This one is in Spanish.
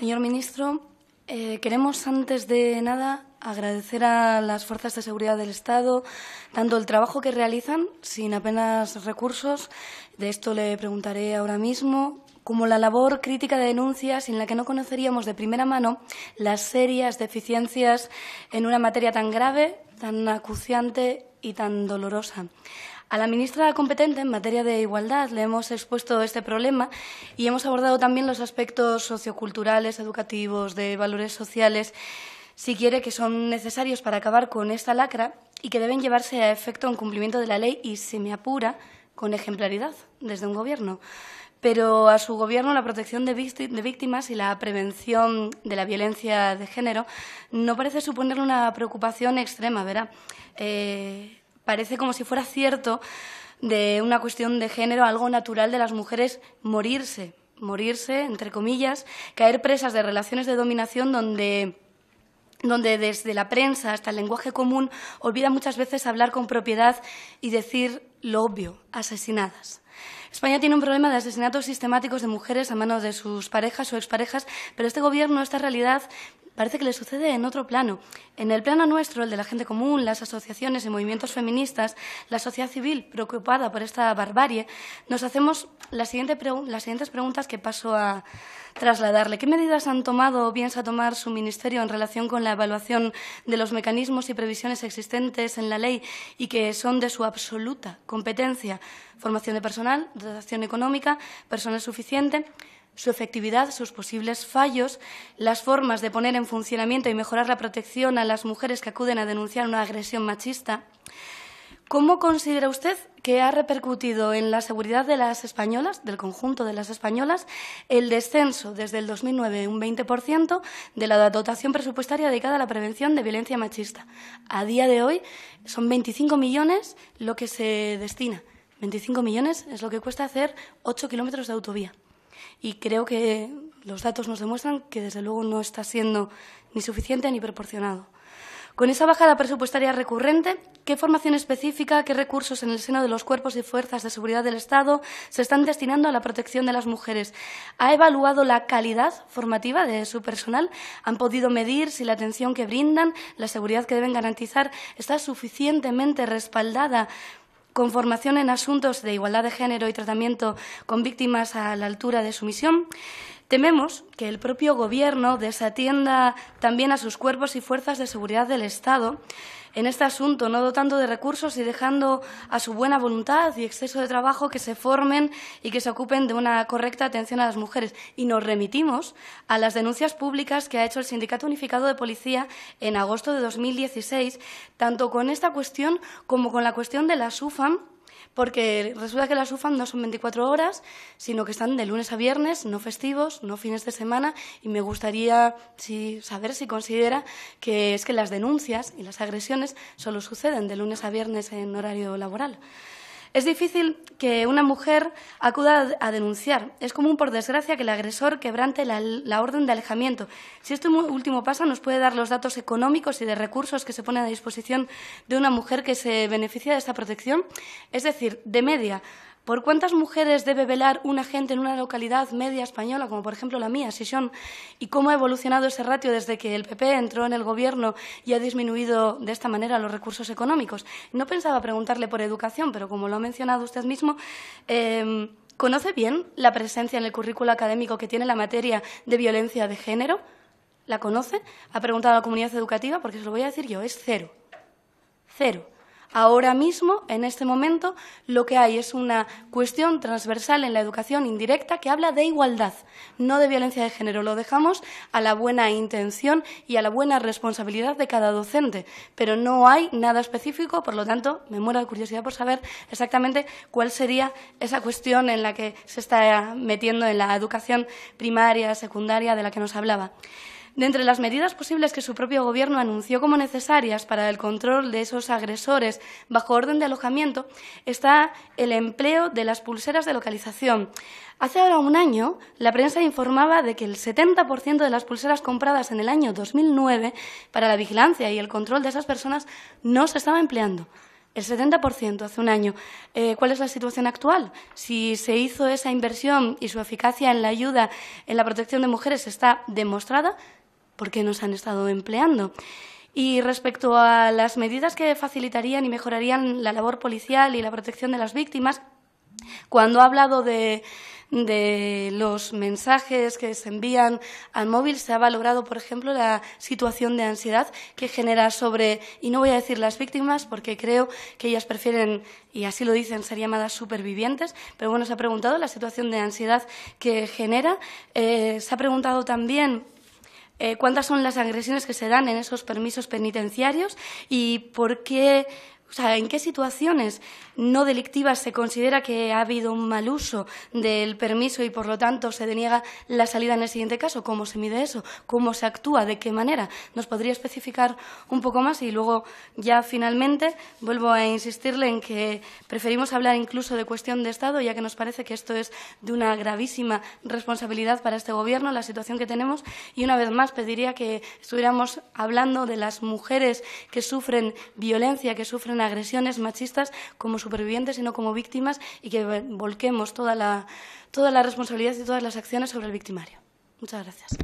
Señor ministro, eh, queremos antes de nada agradecer a las fuerzas de seguridad del Estado tanto el trabajo que realizan sin apenas recursos, de esto le preguntaré ahora mismo, como la labor crítica de denuncia sin la que no conoceríamos de primera mano las serias deficiencias en una materia tan grave, tan acuciante y tan dolorosa. A la ministra competente en materia de igualdad le hemos expuesto este problema y hemos abordado también los aspectos socioculturales, educativos, de valores sociales, si quiere, que son necesarios para acabar con esta lacra y que deben llevarse a efecto en cumplimiento de la ley y, se me apura, con ejemplaridad desde un Gobierno. Pero a su Gobierno la protección de víctimas y la prevención de la violencia de género no parece suponer una preocupación extrema, ¿verdad? Eh, parece como si fuera cierto de una cuestión de género, algo natural de las mujeres morirse, morirse, entre comillas, caer presas de relaciones de dominación donde donde desde la prensa hasta el lenguaje común olvida muchas veces hablar con propiedad y decir lo obvio, asesinadas. España tiene un problema de asesinatos sistemáticos de mujeres a manos de sus parejas o exparejas, pero este Gobierno, esta realidad, parece que le sucede en otro plano. En el plano nuestro, el de la gente común, las asociaciones y movimientos feministas, la sociedad civil preocupada por esta barbarie, nos hacemos las, siguientes preguntas que paso a trasladarle. ¿Qué medidas han tomado o piensa tomar su Ministerio en relación con la evaluación de los mecanismos y previsiones existentes en la ley y que son de su absoluta competencia? Formación de personal, dotación económica, personal suficiente su efectividad, sus posibles fallos, las formas de poner en funcionamiento y mejorar la protección a las mujeres que acuden a denunciar una agresión machista. ¿Cómo considera usted que ha repercutido en la seguridad de las españolas, del conjunto de las españolas, el descenso desde el 2009 un 20% de la dotación presupuestaria dedicada a la prevención de violencia machista? A día de hoy son 25 millones lo que se destina. 25 millones es lo que cuesta hacer 8 kilómetros de autovía y creo que los datos nos demuestran que desde luego no está siendo ni suficiente ni proporcionado. Con esa bajada presupuestaria recurrente, ¿qué formación específica, qué recursos en el seno de los cuerpos y fuerzas de seguridad del Estado se están destinando a la protección de las mujeres? ¿Ha evaluado la calidad formativa de su personal? ¿Han podido medir si la atención que brindan, la seguridad que deben garantizar, está suficientemente respaldada con formación en asuntos de igualdad de género y tratamiento con víctimas a la altura de su misión, tememos que el propio Gobierno desatienda también a sus cuerpos y fuerzas de seguridad del Estado en este asunto, no dotando de recursos y dejando a su buena voluntad y exceso de trabajo que se formen y que se ocupen de una correcta atención a las mujeres. Y nos remitimos a las denuncias públicas que ha hecho el Sindicato Unificado de Policía en agosto de 2016, tanto con esta cuestión como con la cuestión de la SUFAM porque resulta que las UFAM no son 24 horas, sino que están de lunes a viernes, no festivos, no fines de semana, y me gustaría saber si considera que es que las denuncias y las agresiones solo suceden de lunes a viernes en horario laboral. Es difícil que una mujer acuda a denunciar. Es común, por desgracia, que el agresor quebrante la, orden de alejamiento. Si esto último pasa, nos puede dar los datos económicos y de recursos que se ponen a disposición de una mujer que se beneficia de esta protección. Es decir, de media, ¿Por cuántas mujeres debe velar un agente en una localidad media española, como por ejemplo la mía, Sison? ¿Y cómo ha evolucionado ese ratio desde que el PP entró en el Gobierno y ha disminuido de esta manera los recursos económicos? No pensaba preguntarle por educación, pero como lo ha mencionado usted mismo, em, ¿conoce bien la presencia en el currículo académico que tiene la materia de violencia de género? ¿La conoce? ¿Ha preguntado a la comunidad educativa? Porque se lo voy a decir yo, es cero. Cero. Ahora mismo, en este momento, lo que hay es una cuestión transversal en la educación indirecta que habla de igualdad, no de violencia de género. Lo dejamos a la buena intención y a la buena responsabilidad de cada docente, pero no hay nada específico, por lo tanto, me muero de curiosidad por saber exactamente cuál sería esa cuestión en la que se está metiendo en la educación primaria, secundaria, de la que nos hablaba. De entre las medidas posibles que su propio Gobierno anunció como necesarias para el control de esos agresores bajo orden de alojamiento está el empleo de las pulseras de localización. Hace ahora un año, la prensa informaba de que el 70% de las pulseras compradas en el año 2009 para la vigilancia y el control de esas personas no se estaba empleando. El 70% hace un año. Eh, ¿Cuál es la situación actual? Si se hizo esa inversión y su eficacia en la ayuda en la protección de mujeres está demostrada, ¿por qué no se han estado empleando? Y respecto a las medidas que facilitarían y mejorarían la labor policial y la protección de las víctimas, cuando ha hablado de, de los mensajes que se envían al móvil se ha valorado, por ejemplo, la situación de ansiedad que genera sobre, y no voy a decir las víctimas porque creo que ellas prefieren, y así lo dicen, ser llamadas supervivientes, pero bueno, se ha preguntado la situación de ansiedad que genera. Eh, se ha preguntado también eh, cuántas son las agresiones que se dan en esos permisos penitenciarios y por qué o sea, ¿en qué situaciones no delictivas se considera que ha habido un mal uso del permiso y, por lo tanto, se deniega la salida en el siguiente caso? ¿Cómo se mide eso? ¿Cómo se actúa? ¿De qué manera? ¿Nos podría especificar un poco más? Y luego, ya finalmente, vuelvo a insistirle en que preferimos hablar incluso de cuestión de Estado, ya que nos parece que esto es de una gravísima responsabilidad para este Gobierno, la situación que tenemos. Y, una vez más, pediría que estuviéramos hablando de las mujeres que sufren violencia, que sufren agresiones machistas como supervivientes y no como víctimas y que volquemos toda la, toda la responsabilidad y todas las acciones sobre el victimario. Muchas gracias.